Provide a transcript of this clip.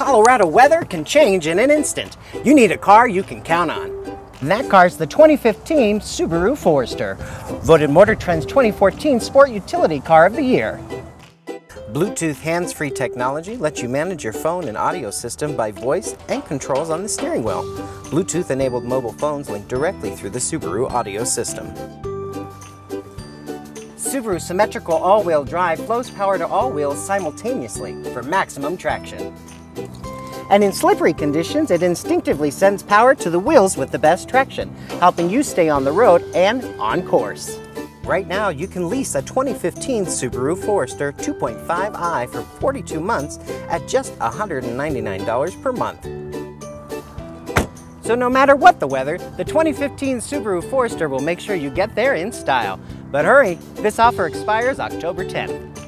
Colorado weather can change in an instant. You need a car you can count on. That car's the 2015 Subaru Forester, voted Motor Trend's 2014 Sport Utility Car of the Year. Bluetooth hands-free technology lets you manage your phone and audio system by voice and controls on the steering wheel. Bluetooth-enabled mobile phones link directly through the Subaru audio system. Subaru symmetrical all-wheel drive flows power to all wheels simultaneously for maximum traction. And in slippery conditions, it instinctively sends power to the wheels with the best traction, helping you stay on the road and on course. Right now, you can lease a 2015 Subaru Forester 2.5i for 42 months at just $199 per month. So no matter what the weather, the 2015 Subaru Forester will make sure you get there in style. But hurry, this offer expires October 10th.